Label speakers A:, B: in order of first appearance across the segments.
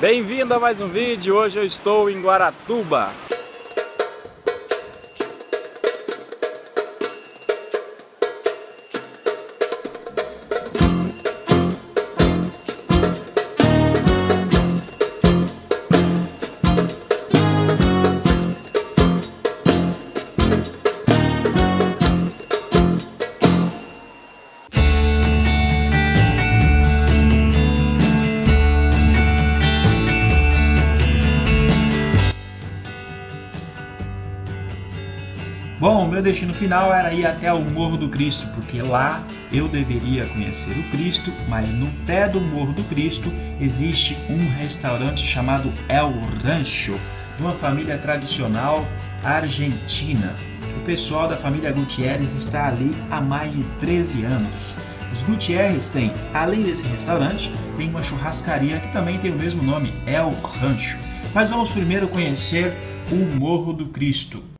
A: Bem-vindo a mais um vídeo, hoje eu estou em Guaratuba. Meu destino final era ir até o Morro do Cristo, porque lá eu deveria conhecer o Cristo, mas no pé do Morro do Cristo existe um restaurante chamado El Rancho, de uma família tradicional argentina. O pessoal da família Gutierrez está ali há mais de 13 anos. Os Gutierrez têm, além desse restaurante, tem uma churrascaria que também tem o mesmo nome, El Rancho. Mas vamos primeiro conhecer o Morro do Cristo.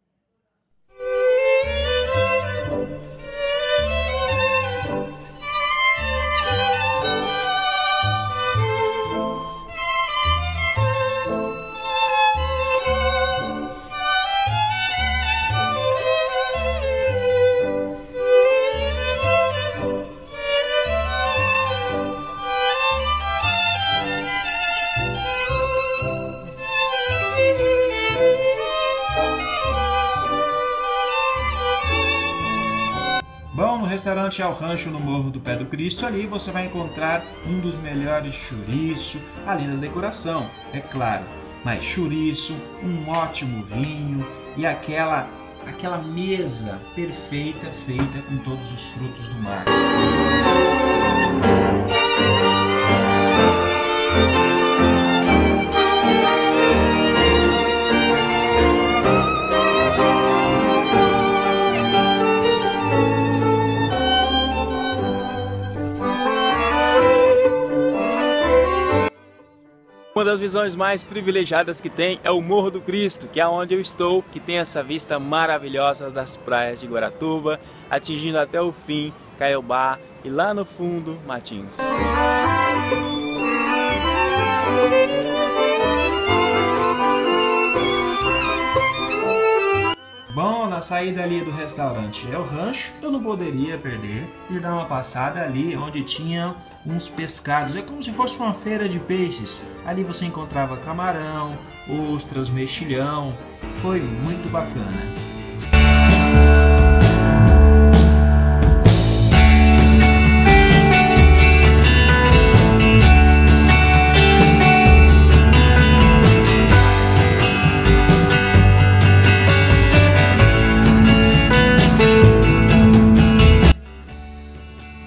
A: Restaurante Al Rancho no Morro do Pé do Cristo, ali você vai encontrar um dos melhores chouriço, além da decoração, é claro. Mas chouriço, um ótimo vinho e aquela aquela mesa perfeita feita com todos os frutos do mar. Uma das visões mais privilegiadas que tem é o Morro do Cristo, que é onde eu estou, que tem essa vista maravilhosa das praias de Guaratuba, atingindo até o fim Caiobá e lá no fundo Matinhos. Na saída ali do restaurante é o rancho, eu não poderia perder de dar uma passada ali onde tinha uns pescados. É como se fosse uma feira de peixes. Ali você encontrava camarão, ostras, mexilhão. Foi muito bacana.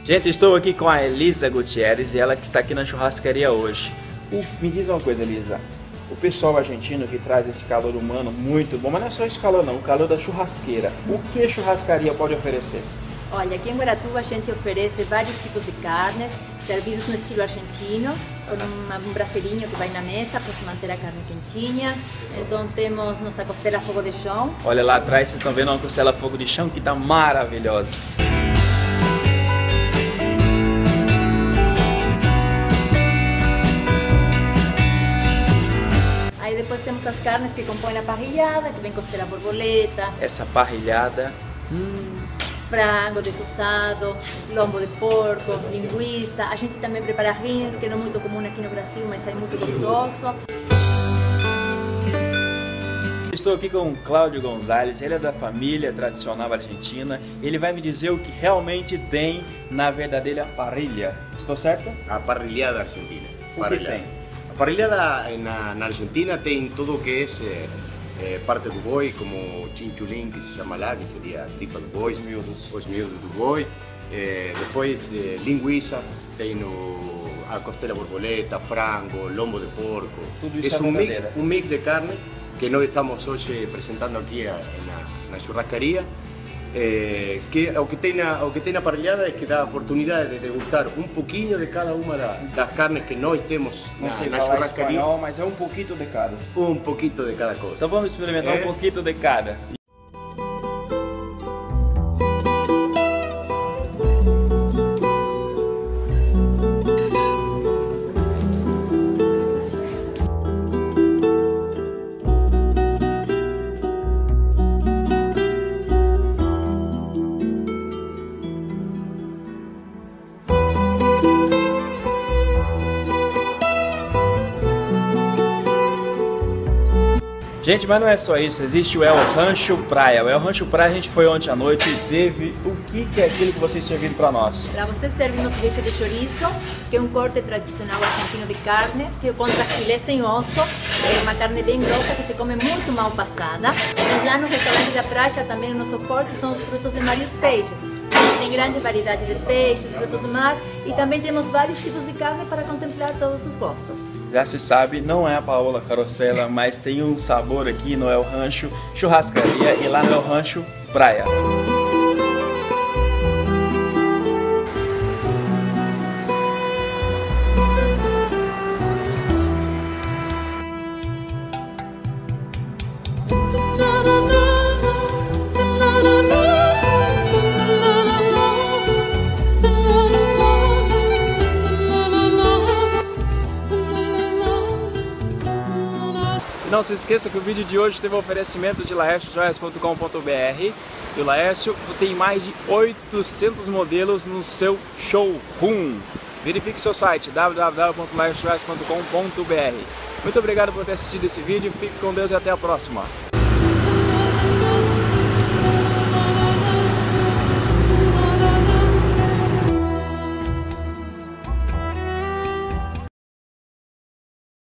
A: Gente, estou aqui com a Elisa Gutierrez e ela que está aqui na churrascaria hoje. O, me diz uma coisa, Elisa. O pessoal argentino que traz esse calor humano muito bom, mas não é só esse calor não, o calor da churrasqueira. O que a churrascaria pode oferecer?
B: Olha, aqui em Guaratuba a gente oferece vários tipos de carnes, servidos no estilo argentino, com um braseirinho que vai na mesa para se manter a carne quentinha. Então temos nossa costela fogo de chão.
A: Olha lá atrás, vocês estão vendo uma costela fogo de chão que está maravilhosa.
B: Carnes que compõem a parrilhada, que vem costela borboleta,
A: Essa parrilhada, hum,
B: frango desossado, lombo de porco, linguiça. A gente também prepara rins, que não é muito comum aqui no Brasil, mas é muito gostoso.
A: Estou aqui com o Cláudio Gonzalez, ele é da família tradicional argentina. Ele vai me dizer o que realmente tem na verdadeira parrilha. Estou certo?
C: A parrillada argentina.
A: O que
C: Parrillada.
A: tem?
C: A parrillada na, na Argentina tem tudo o que é eh, eh, parte do boi, como chinchulín, que se chama lá, que seria a tripa do boi.
A: Os miúdos.
C: Os miúdos do boi. Eh, depois, eh, linguiça, tem no, a costela borboleta, frango, lombo de porco.
A: Tudo isso
C: é
A: é
C: um mix,
A: verdadeira.
C: um mix de carne que nós estamos hoje apresentando aqui a- na, na churrascaria. Eh, que o que tem na, o que tem na parrillada é que dá a oportunidade de degustar um pouquinho de cada uma da- das carnes que nós temos
A: Não
C: na,
A: sei
C: na churrascaria.
A: espanhol, mas é um pouquinho de cada.
C: Um pouquinho de cada coisa.
A: Então vamos experimentar
C: É.
A: um pouquinho de cada. Gente, mas não é só isso, existe o El Rancho Praia. O El Rancho Praia a gente foi ontem à noite e teve o que, que é aquilo que vocês serviram para nós?
B: Para vocês servimos bife de chorizo, que é um corte tradicional argentino de carne, que contra filé sem osso, é uma carne bem grossa que se come muito mal passada. Mas lá no restaurante da praia também o nosso forte são os frutos de mar e os peixes. Tem grande variedade de peixes, frutos do mar e também temos vários tipos de carne para contemplar todos os gostos.
A: Já se sabe, não é a Paola Carosella, mas tem um sabor aqui no El Rancho Churrascaria e lá no El Rancho Praia. Não se esqueça que o vídeo de hoje teve oferecimento de laestiojoias.com.br e o Laestio tem mais de 800 modelos no seu showroom. Verifique seu site www.laestiojoias.com.br Muito obrigado por ter assistido esse vídeo, fique com Deus e até a próxima.